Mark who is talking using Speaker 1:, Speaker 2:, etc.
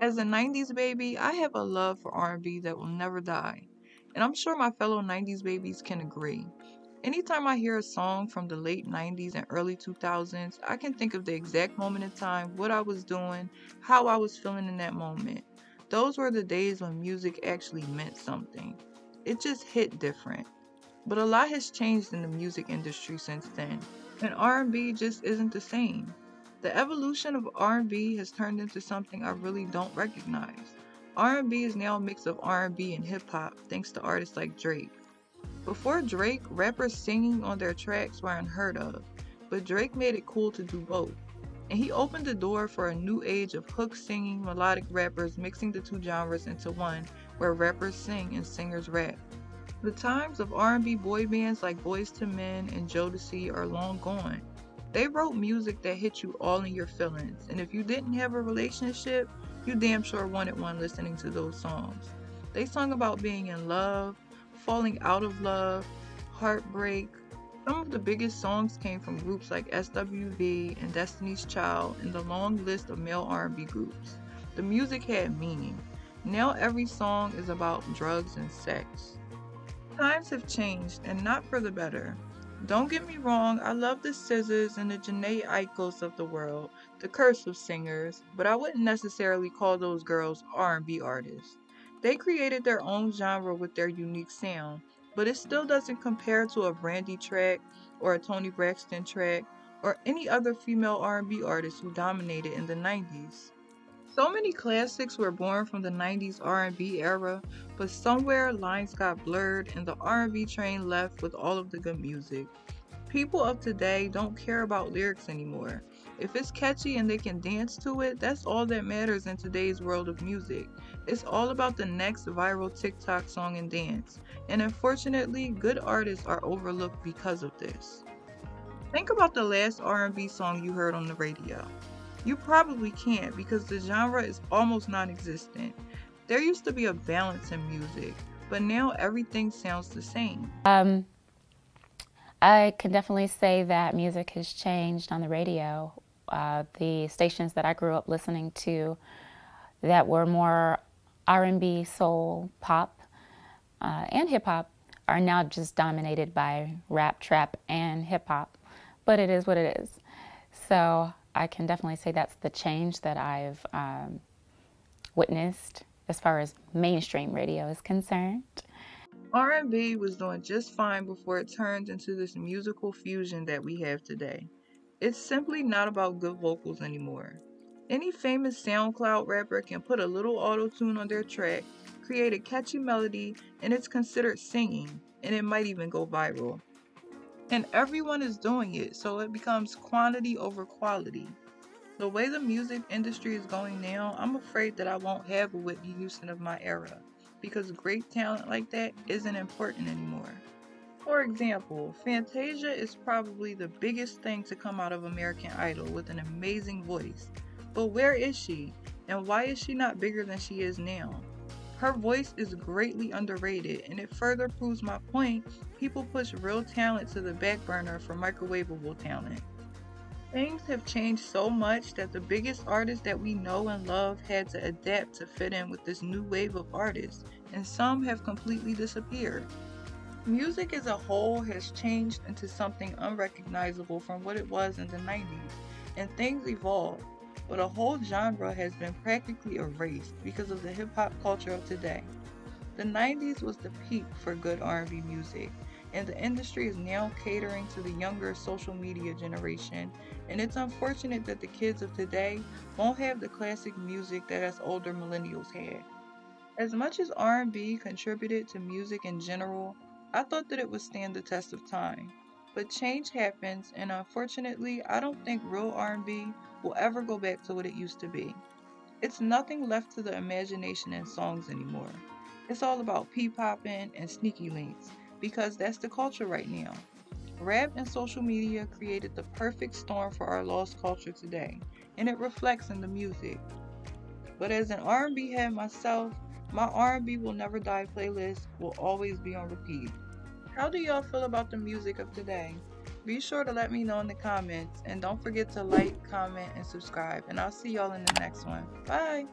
Speaker 1: As a 90s baby, I have a love for R&B that will never die. And I'm sure my fellow 90s babies can agree. Anytime I hear a song from the late 90s and early 2000s, I can think of the exact moment in time, what I was doing, how I was feeling in that moment. Those were the days when music actually meant something. It just hit different. But a lot has changed in the music industry since then, and R&B just isn't the same. The evolution of R&B has turned into something I really don't recognize. R&B is now a mix of R&B and hip hop thanks to artists like Drake. Before Drake, rappers singing on their tracks were unheard of, but Drake made it cool to do both. And he opened the door for a new age of hook singing melodic rappers mixing the two genres into one where rappers sing and singers rap. The times of R&B boy bands like Boyz II Men and Jodeci are long gone. They wrote music that hit you all in your feelings, and if you didn't have a relationship, you damn sure wanted one listening to those songs. They sung about being in love, falling out of love, heartbreak. Some of the biggest songs came from groups like SWV and Destiny's Child and the long list of male R&B groups. The music had meaning. Now every song is about drugs and sex. Times have changed and not for the better. Don't get me wrong, I love the SZAs and the Jhené Aikos of the world, the cursive singers, but I wouldn't necessarily call those girls R&B artists. They created their own genre with their unique sound, but it still doesn't compare to a Brandy track or a Toni Braxton track or any other female R&B artist who dominated in the 90s. So many classics were born from the 90s R&B era, but somewhere lines got blurred and the R&B train left with all of the good music. People of today don't care about lyrics anymore. If it's catchy and they can dance to it, that's all that matters in today's world of music. It's all about the next viral TikTok song and dance. And unfortunately, good artists are overlooked because of this. Think about the last R&B song you heard on the radio. You probably can't because the genre is almost non-existent. There used to be a balance in music, but now everything sounds the same.
Speaker 2: Um, I can definitely say that music has changed on the radio uh, the stations that I grew up listening to that were more R&B, soul, pop, uh, and hip hop are now just dominated by rap, trap, and hip hop. But it is what it is. So I can definitely say that's the change that I've um, witnessed as far as mainstream radio is concerned.
Speaker 1: R&B was doing just fine before it turned into this musical fusion that we have today. It's simply not about good vocals anymore. Any famous SoundCloud rapper can put a little auto tune on their track, create a catchy melody, and it's considered singing, and it might even go viral. And everyone is doing it, so it becomes quantity over quality. The way the music industry is going now, I'm afraid that I won't have a Whitney Houston of my era, because great talent like that isn't important anymore. For example, Fantasia is probably the biggest thing to come out of American Idol with an amazing voice. But where is she? And why is she not bigger than she is now? Her voice is greatly underrated, and it further proves my point people push real talent to the back burner for microwavable talent. Things have changed so much that the biggest artists that we know and love had to adapt to fit in with this new wave of artists, and some have completely disappeared. Music as a whole has changed into something unrecognizable from what it was in the 90s, and things evolve, but a whole genre has been practically erased because of the hip hop culture of today. The 90s was the peak for good R&B music, and the industry is now catering to the younger social media generation, and it's unfortunate that the kids of today won't have the classic music that us older millennials had. As much as R&B contributed to music in general, I thought that it would stand the test of time. But change happens, and unfortunately, I don't think real R&B will ever go back to what it used to be. It's nothing left to the imagination in songs anymore. It's all about p-popping and sneaky links, because that's the culture right now. Rap and social media created the perfect storm for our lost culture today, and it reflects in the music. But as an R&B head myself, my R&B Will Never Die playlist will always be on repeat. How do y'all feel about the music of today? Be sure to let me know in the comments and don't forget to like, comment, and subscribe. And I'll see y'all in the next one. Bye!